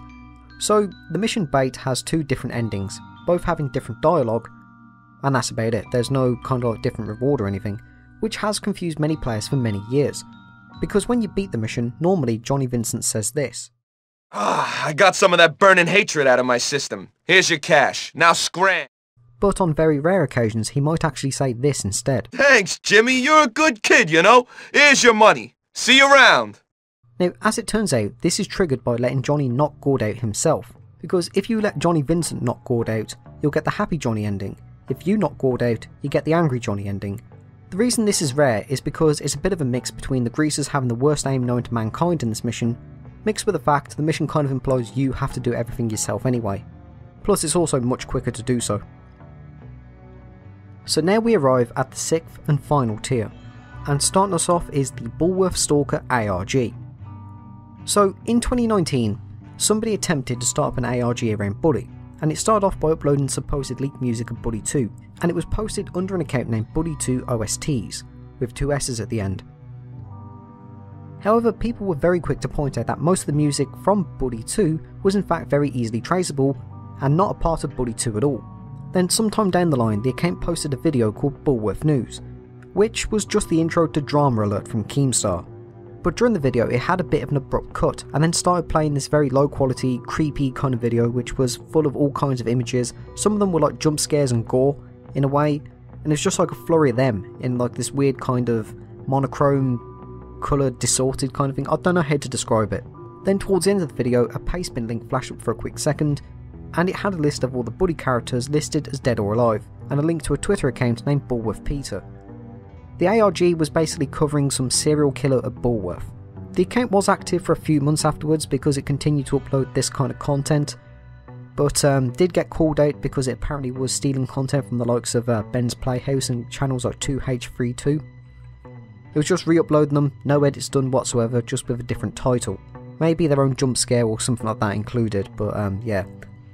So, the mission Bait has two different endings, both having different dialogue, and that's about it. There's no kind of like different reward or anything, which has confused many players for many years. Because when you beat the mission, normally Johnny Vincent says this Ah, I got some of that burning hatred out of my system. Here's your cash. Now scram. But on very rare occasions, he might actually say this instead. Thanks, Jimmy. You're a good kid, you know. Here's your money. See you around. Now, as it turns out, this is triggered by letting Johnny knock Gord out himself. Because if you let Johnny Vincent knock Gord out, you'll get the happy Johnny ending. If you knock Gord out, you get the angry Johnny ending. The reason this is rare is because it's a bit of a mix between the greasers having the worst aim known to mankind in this mission, mixed with the fact the mission kind of implies you have to do everything yourself anyway. Plus, it's also much quicker to do so. So now we arrive at the sixth and final tier, and starting us off is the Bullworth Stalker ARG. So, in 2019, somebody attempted to start up an ARG around Bully, and it started off by uploading supposed leaked music of Bully 2, and it was posted under an account named Bully2 OSTs, with two S's at the end. However, people were very quick to point out that most of the music from Bully 2 was in fact very easily traceable and not a part of Bully 2 at all. Then, sometime down the line, the account posted a video called Bullworth News, which was just the intro to Drama Alert from Keemstar. But during the video, it had a bit of an abrupt cut and then started playing this very low quality, creepy kind of video, which was full of all kinds of images. Some of them were like jump scares and gore in a way, and it's just like a flurry of them in like this weird kind of monochrome, coloured, distorted kind of thing. I don't know how to describe it. Then towards the end of the video, a pastebin link flashed up for a quick second, and it had a list of all the Bully characters listed as dead or alive, and a link to a Twitter account named Bullworth Peter. The ARG was basically covering some serial killer at Bullworth. The account was active for a few months afterwards because it continued to upload this kind of content, but um, did get called out because it apparently was stealing content from the likes of uh, Ben's Playhouse and channels like 2H32. It was just re uploading them, no edits done whatsoever, just with a different title. Maybe their own jump scare or something like that included, but um, yeah.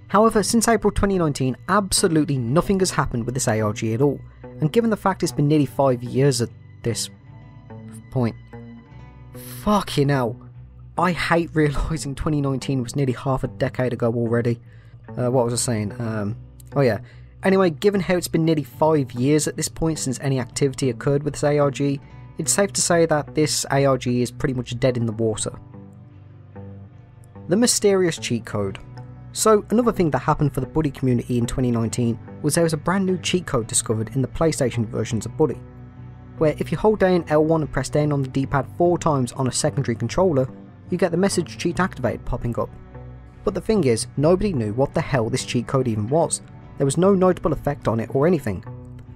However, since April 2019, absolutely nothing has happened with this ARG at all, and given the fact it's been nearly 5 years at this point, fucking hell, I hate realising 2019 was nearly half a decade ago already. Uh, what was I saying? Um, oh yeah. Anyway, given how it's been nearly 5 years at this point since any activity occurred with this ARG, it's safe to say that this ARG is pretty much dead in the water. The mysterious cheat code. So, another thing that happened for the Bully community in 2019 was there was a brand new cheat code discovered in the PlayStation versions of Bully, where if you hold down L1 and press down on the D-pad four times on a secondary controller, you get the message cheat activated popping up. But the thing is, nobody knew what the hell this cheat code even was. There was no notable effect on it or anything,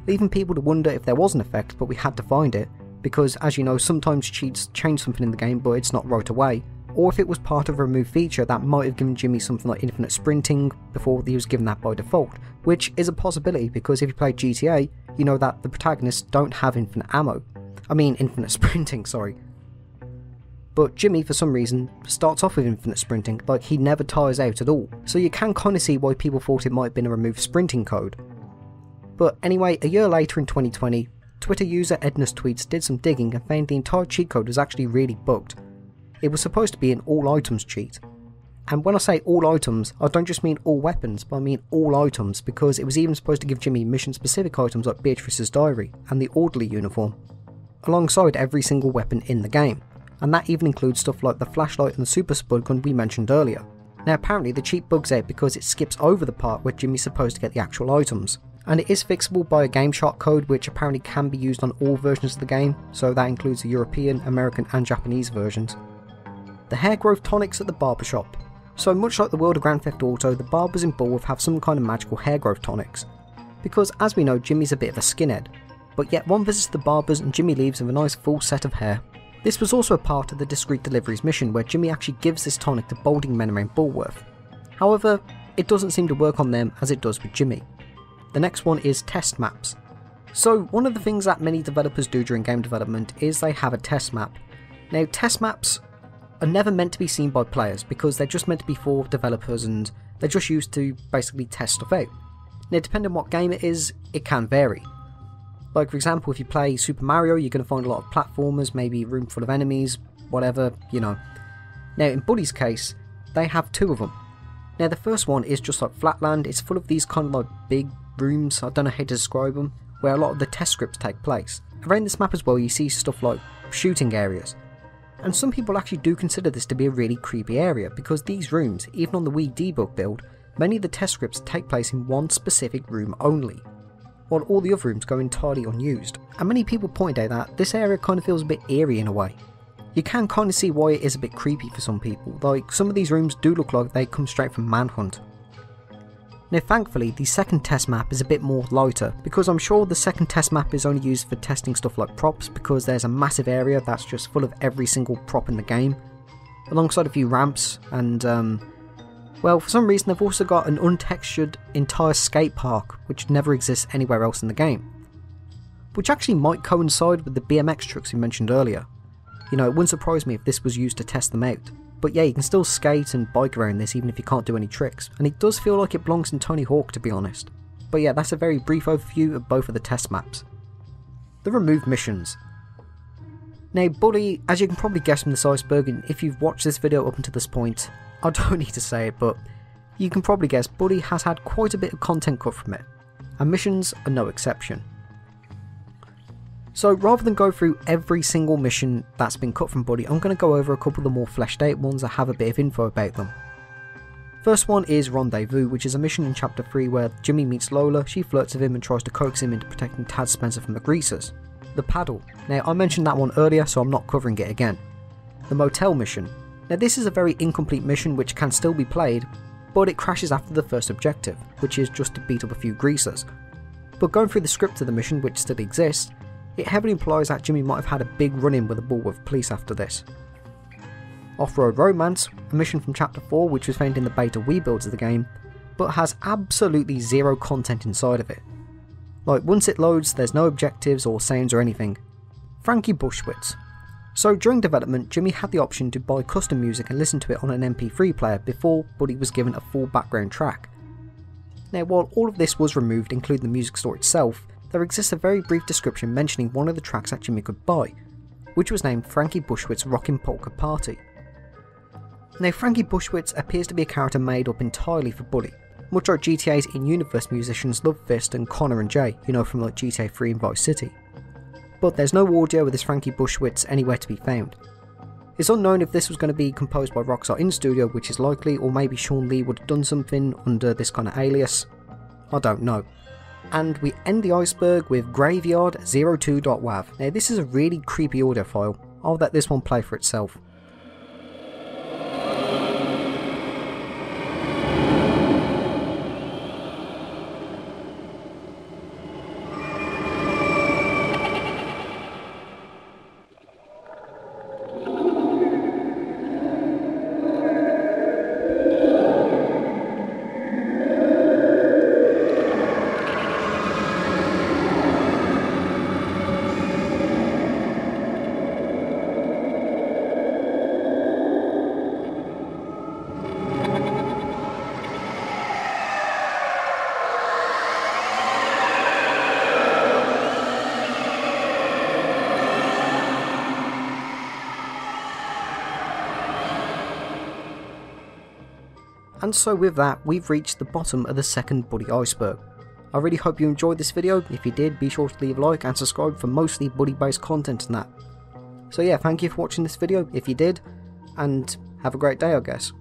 leaving people to wonder if there was an effect but we had to find it, because as you know sometimes cheats change something in the game but it's not right away, or if it was part of a removed feature that might have given Jimmy something like infinite sprinting before he was given that by default, which is a possibility because if you play GTA, you know that the protagonists don't have infinite ammo. I mean infinite sprinting, sorry. But Jimmy, for some reason, starts off with infinite sprinting, like he never tires out at all, so you can kind of see why people thought it might have been a removed sprinting code. But anyway, a year later in 2020, Twitter user Edna's Tweets did some digging and found the entire cheat code was actually really bugged. It was supposed to be an all items cheat. And when I say all items, I don't just mean all weapons, but I mean all items because it was even supposed to give Jimmy mission specific items like Beatrice's diary and the orderly uniform, alongside every single weapon in the game. And that even includes stuff like the flashlight and the super spud gun we mentioned earlier. Now apparently the cheat bugs out because it skips over the part where Jimmy's supposed to get the actual items. And it is fixable by a GameShark code which apparently can be used on all versions of the game, so that includes the European, American and Japanese versions the hair growth tonics at the barbershop. So much like the world of Grand Theft Auto, the barbers in Bullworth have some kind of magical hair growth tonics. Because as we know, Jimmy's a bit of a skinhead, but yet one visits the barbers and Jimmy leaves with a nice full set of hair. This was also a part of the Discreet Deliveries mission where Jimmy actually gives this tonic to balding men around Bullworth. However, it doesn't seem to work on them as it does with Jimmy. The next one is test maps. So one of the things that many developers do during game development is they have a test map. Now test maps are never meant to be seen by players because they're just meant to be for developers and they're just used to basically test stuff out. Now, depending on what game it is, it can vary. Like, for example, if you play Super Mario, you're going to find a lot of platformers, maybe room full of enemies, whatever, you know. Now, in Bully's case, they have two of them. Now, the first one is just like Flatland, it's full of these kind of like big rooms, I don't know how to describe them, where a lot of the test scripts take place. Around this map as well, you see stuff like shooting areas, and some people actually do consider this to be a really creepy area because these rooms, even on the Wii debug build, many of the test scripts take place in one specific room only, while all the other rooms go entirely unused. And many people point out that this area kind of feels a bit eerie in a way. You can kind of see why it is a bit creepy for some people, like some of these rooms do look like they come straight from Manhunt, now thankfully the second test map is a bit more lighter because I'm sure the second test map is only used for testing stuff like props because there's a massive area that's just full of every single prop in the game alongside a few ramps and um, well for some reason they've also got an untextured entire skate park which never exists anywhere else in the game which actually might coincide with the BMX trucks we mentioned earlier. You know, it wouldn't surprise me if this was used to test them out. But yeah, you can still skate and bike around this even if you can't do any tricks, and it does feel like it belongs in Tony Hawk to be honest. But yeah, that's a very brief overview of both of the test maps. The removed missions. Now, Bully, as you can probably guess from this iceberg, and if you've watched this video up until this point, I don't need to say it, but you can probably guess Bully has had quite a bit of content cut from it, and missions are no exception. So rather than go through every single mission that's been cut from Bully, I'm going to go over a couple of the more fleshed out ones that have a bit of info about them. First one is Rendezvous, which is a mission in Chapter 3 where Jimmy meets Lola, she flirts with him and tries to coax him into protecting Tad Spencer from the Greasers. The Paddle. Now, I mentioned that one earlier, so I'm not covering it again. The Motel mission. Now, this is a very incomplete mission which can still be played, but it crashes after the first objective, which is just to beat up a few Greasers. But going through the script of the mission, which still exists, it heavily implies that Jimmy might have had a big run in with the Bullworth police after this. Off Road Romance, a mission from Chapter 4 which was found in the beta Wii builds of the game, but has absolutely zero content inside of it. Like, once it loads, there's no objectives or sounds or anything. Frankie Bushwitz. So, during development, Jimmy had the option to buy custom music and listen to it on an MP3 player before Bully was given a full background track. Now, while all of this was removed, including the music store itself, there exists a very brief description mentioning one of the tracks that Jimmy buy, which was named Frankie Bushwitz Rockin' Polka Party. Now, Frankie Bushwitz appears to be a character made up entirely for Bully, much like GTA's in-universe musicians Love Fist and Connor and Jay, you know from like GTA 3 and Vice City. But there's no audio with this Frankie Bushwitz anywhere to be found. It's unknown if this was going to be composed by Rockstar in studio, which is likely, or maybe Shawn Lee would have done something under this kind of alias. I don't know. And we end the iceberg with Graveyard02.wav. Now, this is a really creepy audio file. I'll let this one play for itself. And so with that, we've reached the bottom of the second Bully Iceberg. I really hope you enjoyed this video, if you did be sure to leave a like and subscribe for mostly Bully based content and that. So yeah, thank you for watching this video if you did, and have a great day I guess.